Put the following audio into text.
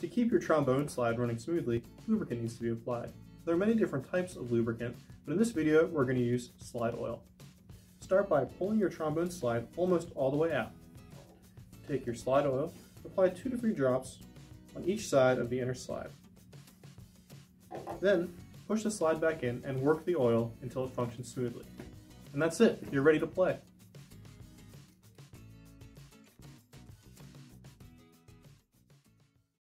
To keep your trombone slide running smoothly, lubricant needs to be applied. There are many different types of lubricant, but in this video we're going to use slide oil. Start by pulling your trombone slide almost all the way out. Take your slide oil, apply 2 to 3 drops on each side of the inner slide. Then push the slide back in and work the oil until it functions smoothly. And that's it, you're ready to play.